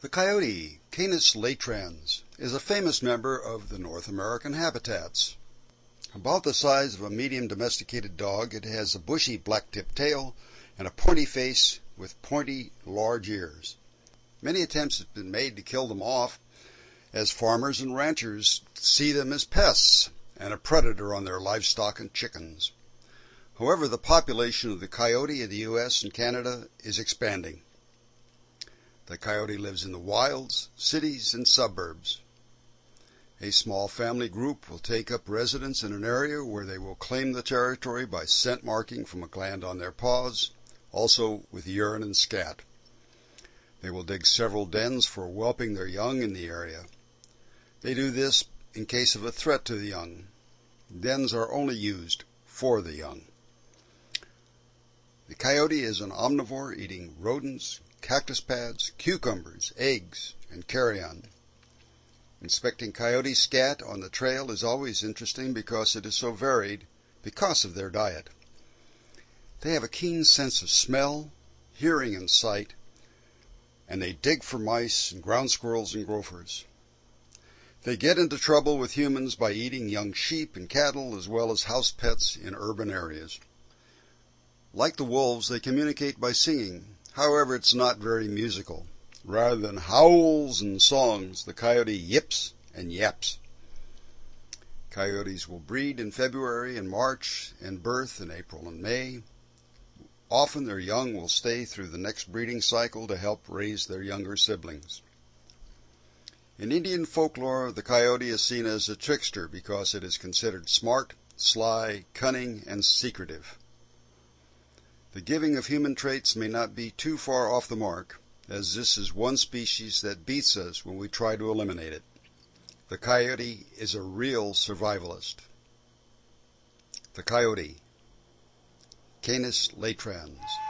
The coyote, Canis latrans, is a famous member of the North American habitats. About the size of a medium domesticated dog, it has a bushy black tipped tail and a pointy face with pointy large ears. Many attempts have been made to kill them off, as farmers and ranchers see them as pests and a predator on their livestock and chickens. However, the population of the coyote in the U.S. and Canada is expanding. The coyote lives in the wilds, cities, and suburbs. A small family group will take up residence in an area where they will claim the territory by scent marking from a gland on their paws, also with urine and scat. They will dig several dens for whelping their young in the area. They do this in case of a threat to the young. Dens are only used for the young. The coyote is an omnivore eating rodents, cactus pads, cucumbers, eggs, and carrion. Inspecting coyote scat on the trail is always interesting because it is so varied because of their diet. They have a keen sense of smell, hearing, and sight, and they dig for mice and ground squirrels and gophers. They get into trouble with humans by eating young sheep and cattle as well as house pets in urban areas. Like the wolves, they communicate by singing, However, it's not very musical. Rather than howls and songs, the coyote yips and yaps. Coyotes will breed in February and March and birth in April and May. Often their young will stay through the next breeding cycle to help raise their younger siblings. In Indian folklore, the coyote is seen as a trickster because it is considered smart, sly, cunning, and secretive. The giving of human traits may not be too far off the mark, as this is one species that beats us when we try to eliminate it. The coyote is a real survivalist. The coyote, Canis latrans.